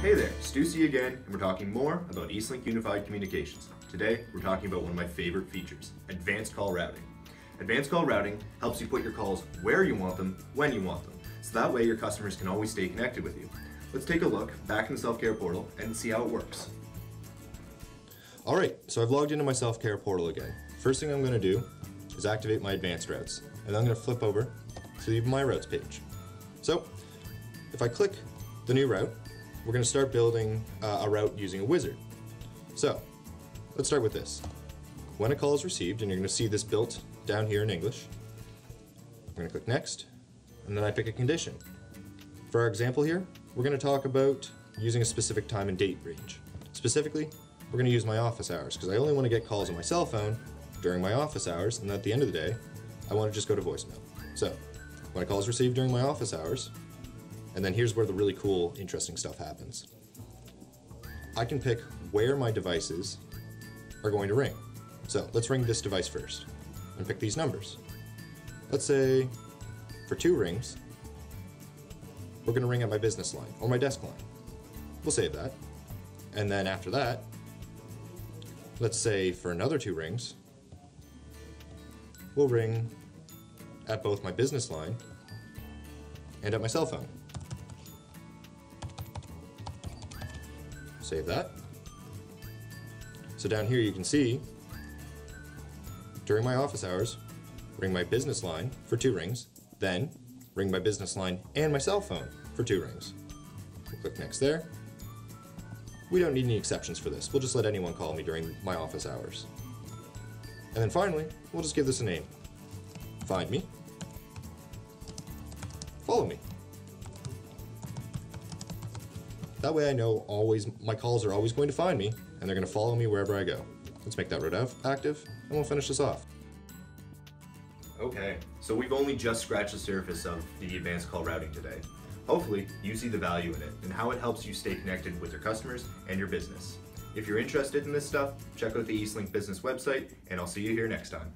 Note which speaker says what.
Speaker 1: Hey there, Stussy again, and we're talking more about Eastlink Unified Communications. Today, we're talking about one of my favorite features, Advanced Call Routing. Advanced Call Routing helps you put your calls where you want them, when you want them, so that way your customers can always stay connected with you. Let's take a look back in the self-care portal and see how it works.
Speaker 2: Alright, so I've logged into my self-care portal again. First thing I'm going to do is activate my advanced routes, and I'm going to flip over to my routes page. So, if I click the new route, we're going to start building uh, a route using a wizard. So, let's start with this. When a call is received, and you're going to see this built down here in English, I'm going to click next, and then I pick a condition. For our example here, we're going to talk about using a specific time and date range. Specifically, we're going to use my office hours because I only want to get calls on my cell phone during my office hours, and at the end of the day, I want to just go to voicemail. So, when a call is received during my office hours, and then here's where the really cool, interesting stuff happens. I can pick where my devices are going to ring. So let's ring this device first and pick these numbers. Let's say for two rings, we're going to ring at my business line or my desk line. We'll save that. And then after that, let's say for another two rings, we'll ring at both my business line and at my cell phone. Save that. So down here you can see, during my office hours, ring my business line for two rings, then ring my business line and my cell phone for two rings. We'll click next there. We don't need any exceptions for this. We'll just let anyone call me during my office hours. And then finally, we'll just give this a name. Find me. Follow me. That way I know always my calls are always going to find me and they're going to follow me wherever I go. Let's make that route active and we'll finish this off.
Speaker 1: Okay, so we've only just scratched the surface of the advanced call routing today. Hopefully, you see the value in it and how it helps you stay connected with your customers and your business. If you're interested in this stuff, check out the Eastlink business website, and I'll see you here next time.